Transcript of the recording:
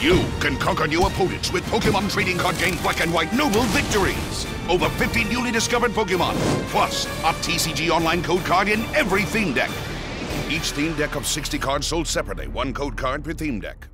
You can conquer new opponents with Pokemon Trading Card Game Black and White Noble Victories. Over 50 newly discovered Pokemon, plus a TCG online code card in every theme deck. Each theme deck of 60 cards sold separately, one code card per theme deck.